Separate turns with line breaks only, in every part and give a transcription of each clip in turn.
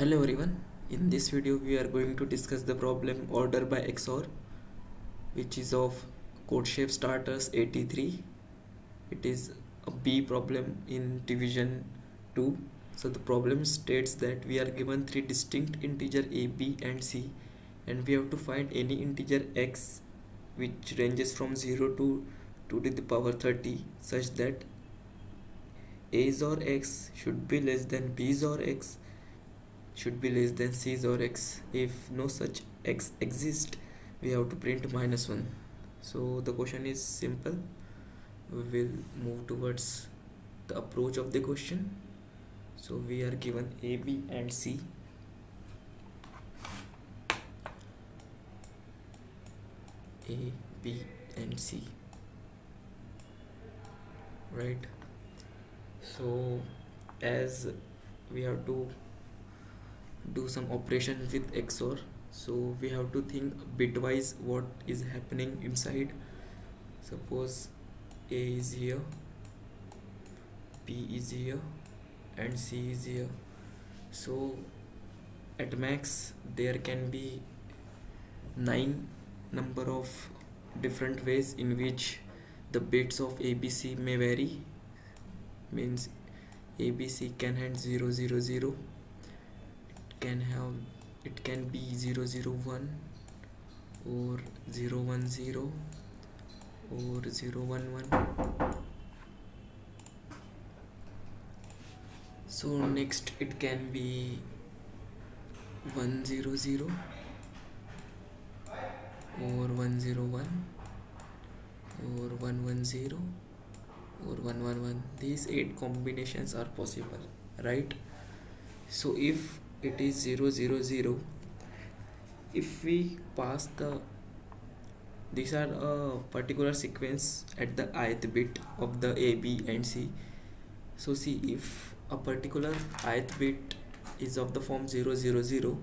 Hello everyone, in this video we are going to discuss the problem order by XOR which is of CodeChef Starters 83. It is a B problem in division 2. So the problem states that we are given three distinct integer a, b and c and we have to find any integer x which ranges from 0 to 2 to the power 30 such that a XOR x should be less than b XOR x should be less than c or x. If no such x exists we have to print minus 1 so the question is simple. We will move towards the approach of the question. So we are given a b and c. A b and c. Right? So as we have to do some operation with XOR so we have to think bitwise what is happening inside. Suppose A is here B is here and C is here. So at max there can be nine number of different ways in which the bits of ABC may vary. Means ABC can hand 0 0 0 can have it can be 001 or 010 or 011 so next it can be 100 or 101 or 110 or 111 these eight combinations are possible right? So if it is 0 0 0 if we pass the these are a particular sequence at the ith bit of the a b and c. So see if a particular ith bit is of the form 0 0 0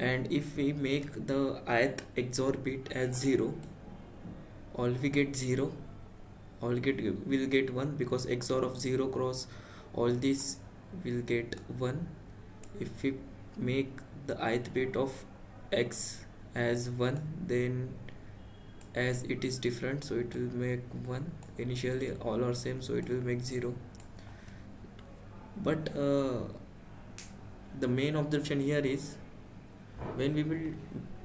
and if we make the ith XOR bit as 0 all we get 0 all get will get 1 because XOR of 0 cross all this will get 1 if we make the ith bit of x as 1 then as it is different so it will make 1 initially all are same so it will make 0 but uh, the main observation here is when we will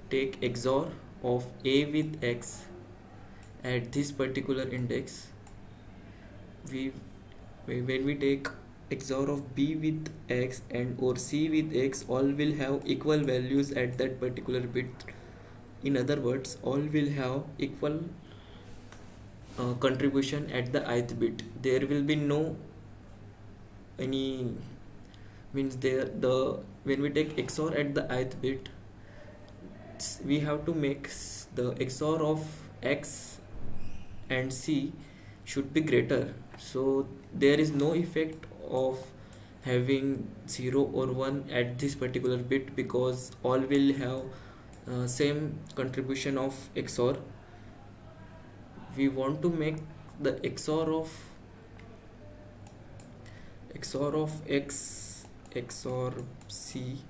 take XOR of a with x at this particular index we when we take XOR of b with x and or c with x all will have equal values at that particular bit in other words all will have equal uh, contribution at the ith bit. There will be no any means there the when we take XOR at the ith bit we have to make the XOR of x and c should be greater. So there is no effect of having 0 or 1 at this particular bit because all will have uh, same contribution of XOR we want to make the XOR of XOR of X XOR C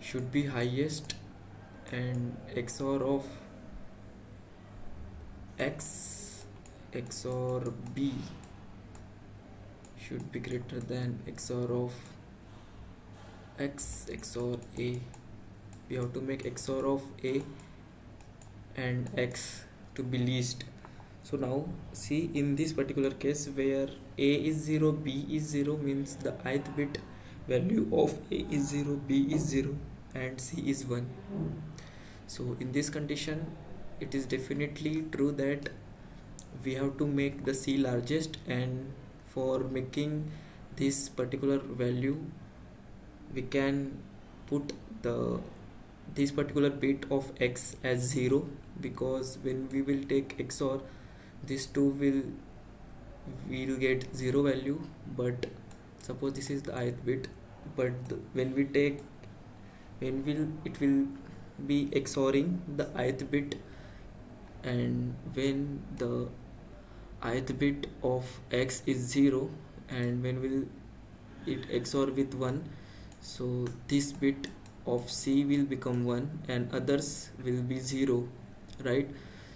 should be highest and XOR of X XOR B should be greater than XOR of X XOR A. We have to make XOR of A and X to be least. So now see in this particular case where A is 0 B is 0 means the ith bit value of A is 0 B is 0 and C is 1 so in this condition it is definitely true that we have to make the C largest and for making this particular value we can put the this particular bit of x as 0 because when we will take XOR this 2 will will get 0 value. But suppose this is the ith bit but the, when we take when will it will be XORing the ith bit and when the ith bit of x is 0 and when will it XOR with 1 so this bit of c will become 1 and others will be 0 right?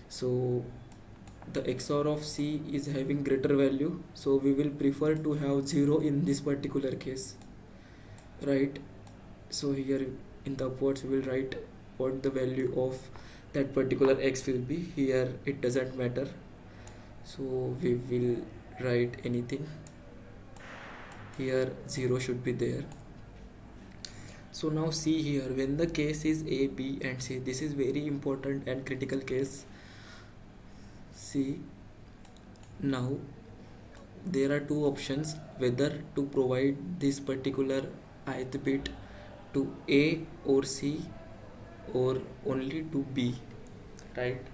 So the XOR of C is having greater value so we will prefer to have 0 in this particular case right? So here in the upwards we will write what the value of that particular x will be. Here it doesn't matter so we will write anything. Here 0 should be there. So now see here. When the case is a b and c this is very important and critical case. See now there are two options whether to provide this particular ith bit to a or c or only to b right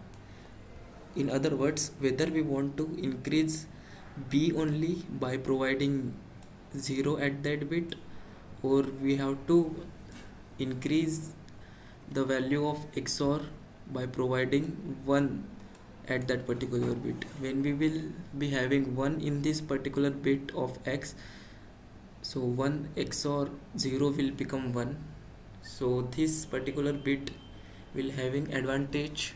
in other words whether we want to increase b only by providing 0 at that bit or we have to increase the value of XOR by providing 1 at that particular bit. When we will be having 1 in this particular bit of x so 1 XOR 0 will become 1 so this particular bit will having advantage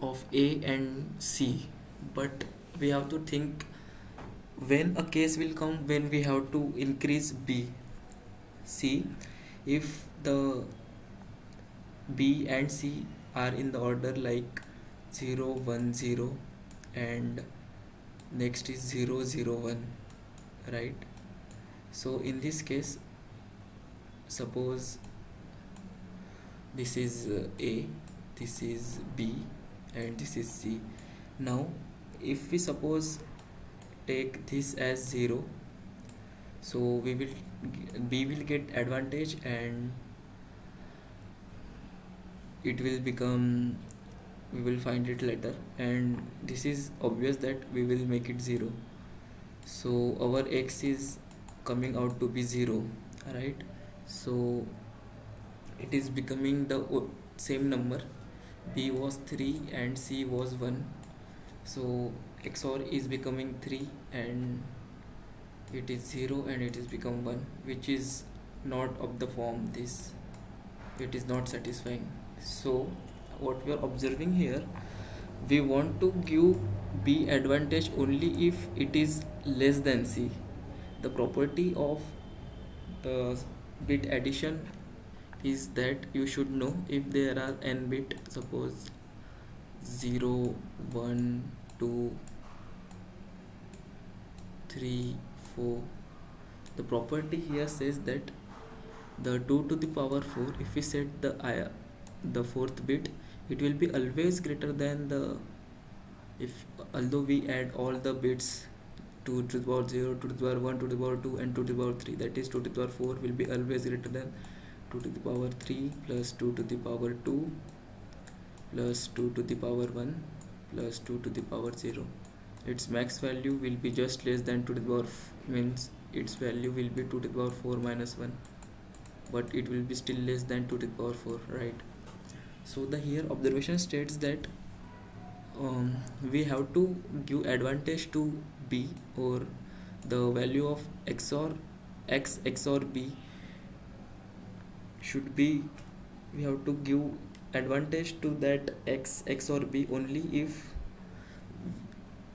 of A and C. But we have to think when a case will come when we have to increase B. See if the B and C are in the order like 0 1 0 and next is 0 0 1 right? So in this case suppose this is A this is B and this is C. Now if we suppose take this as 0 so we will B will get advantage and it will become we will find it later. And this is obvious that we will make it 0 so our x is coming out to be 0 right? So it is becoming the same number b was 3 and c was 1 so xor is becoming 3 and it is 0 and it is become 1 which is not of the form this. It is not satisfying. So what we are observing here we want to give b advantage only if it is less than c. The property of the bit addition is that you should know if there are n bit suppose 0 1 2 3 4 the property here says that the 2 to the power 4 if we set the the fourth bit it will be always greater than the if although we add all the bits 2 to the power 0 to the power 1 2 to the power 2 and 2 to the power 3 that is 2 to the power 4 will be always greater than 2 to the power 3 plus 2 to the power 2 plus 2 to the power 1 plus 2 to the power 0 its max value will be just less than 2 to the power means its value will be 2 to the power 4 minus 1 but it will be still less than 2 to the power 4 right? So the here observation states that um, we have to give advantage to b or the value of xor x xor b should be we have to give advantage to that x x or b only if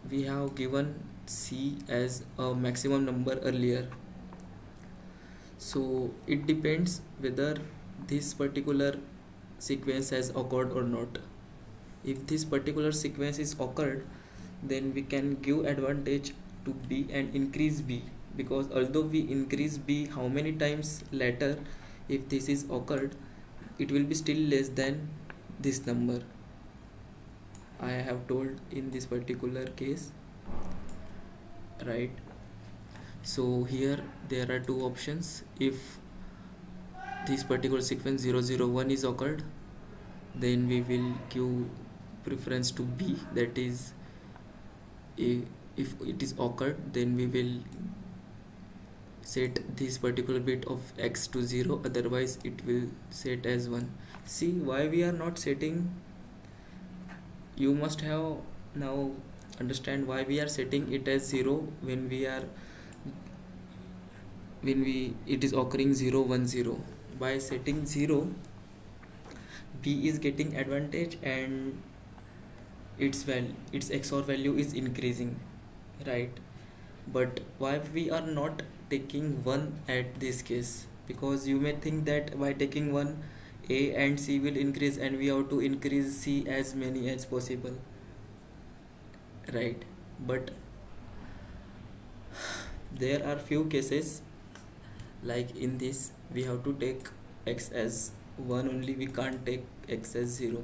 we have given c as a maximum number earlier. So it depends whether this particular sequence has occurred or not. If this particular sequence is occurred then we can give advantage to b and increase b because although we increase b how many times later if this is occurred it will be still less than this number. I have told in this particular case right? So here there are two options. If this particular sequence 001 is occurred then we will give preference to b. That is if it is occurred then we will set this particular bit of x to 0 otherwise it will set as 1 see why we are not setting you must have now understand why we are setting it as 0 when we are when we it is occurring 0 1 0 by setting 0 b is getting advantage and its value its xor value is increasing right? But why we are not taking 1 at this case. Because you may think that by taking 1 a and c will increase and we have to increase c as many as possible. Right? But there are few cases like in this we have to take x as 1 only we can't take x as 0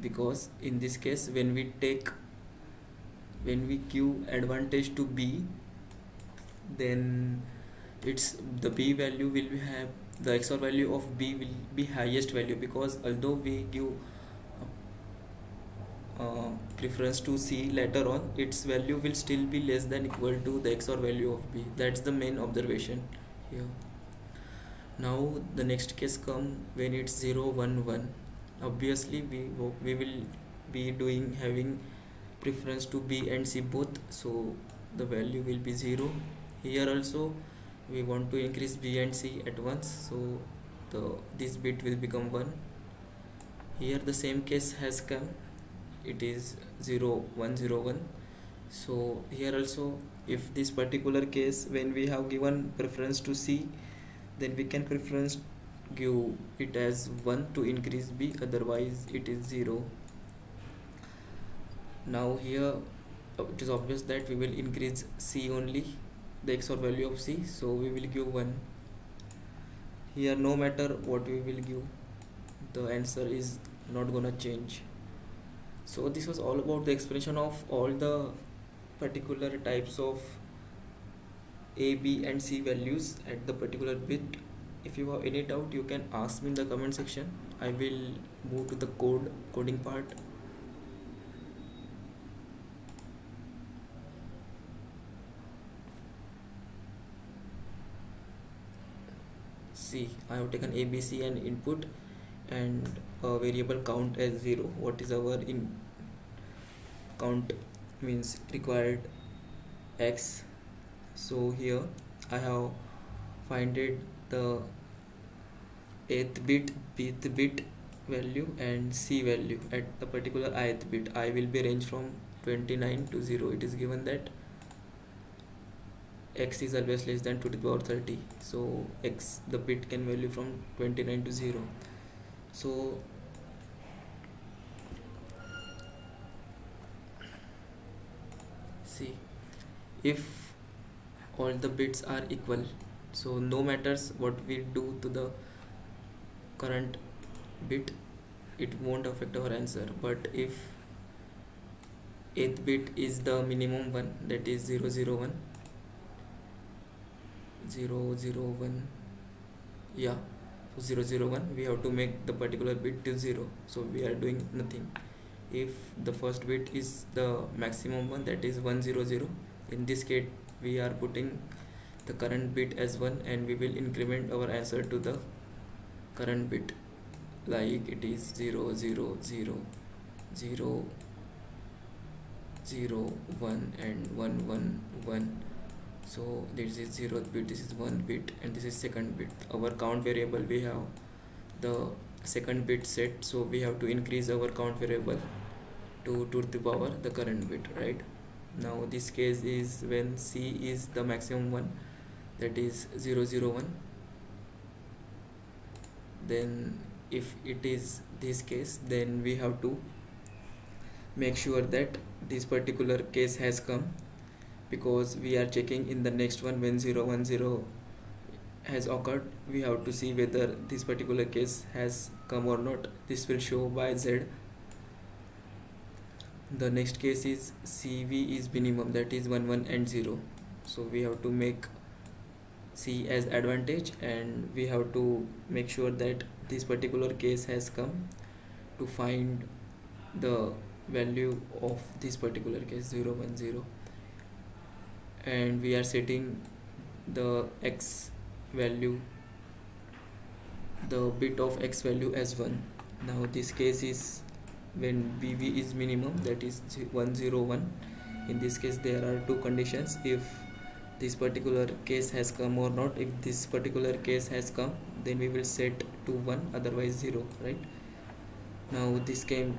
because in this case when we take when we give advantage to b then it's the b value will be have the xor value of b will be highest value because although we give uh, preference to C later on its value will still be less than equal to the XOR value of B. That's the main observation here. Now the next case come when it's 0 1 1 obviously we we will be doing having preference to B and C both. So the value will be 0 here also we want to increase B and C at once. So the this bit will become 1 here the same case has come. It is 0 1 0 1 so here also if this particular case when we have given preference to C then we can preference give it as 1 to increase B otherwise it is 0 now here it is obvious that we will increase C only the XOR value of C so we will give 1 here no matter what we will give the answer is not gonna change. So this was all about the explanation of all the particular types of a b and c values at the particular bit. If you have any doubt you can ask me in the comment section. I will move to the code coding part i have taken abc and input and a variable count as 0 what is our in count means required x. So here I have finded the 8th bit bit bit value and c value at the particular ith bit. I will be range from 29 to 0 it is given that x is always less than 2 to the power 30 so x the bit can value from 29 to 0 so see if all the bits are equal so no matters what we do to the current bit it won't affect our answer. But if 8th bit is the minimum one that is 001 001 yeah so 001 we have to make the particular bit to 0 so we are doing nothing. If the first bit is the maximum one that is 100 in this case we are putting the current bit as 1 and we will increment our answer to the current bit. Like it is 0 0 0 0 0 1 and 1 1 1 so this is zeroth bit this is one bit and this is second bit. Our count variable we have the second bit set so we have to increase our count variable to to the power the current bit right? Now this case is when c is the maximum one that is 001 then if it is this case then we have to make sure that this particular case has come because we are checking in the next one when 010 has occurred we have to see whether this particular case has come or not. This will show by z. The next case is cv is minimum that is 1 1 and 0 so we have to make c as advantage and we have to make sure that this particular case has come to find the value of this particular case 0 1 0 and we are setting the x value the bit of x value as 1 now this case is when bv is minimum that is 101 in this case there are two conditions if this particular case has come or not. If this particular case has come then we will set to 1 otherwise 0 right? Now this came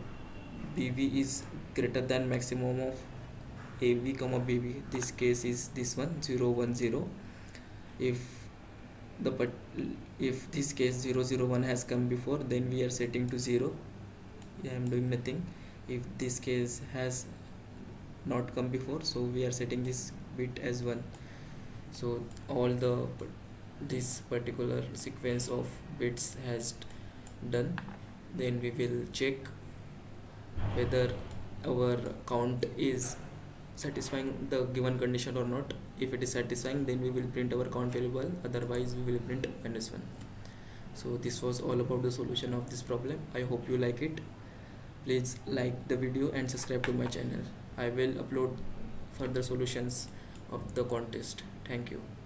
bv is greater than maximum of av comma bv this case is this one 0 1 0 if the but if this case 0 0 1 has come before then we are setting to 0 yeah, I'm doing nothing if this case has not come before so we are setting this bit as 1 so all the this particular sequence of bits has done. Then we will check whether our count is satisfying the given condition or not. If it is satisfying then we will print our count variable. Otherwise we will print minus 1 so this was all about the solution of this problem. I hope you like it. Please like the video and subscribe to my channel. I will upload further solutions of the contest. Thank you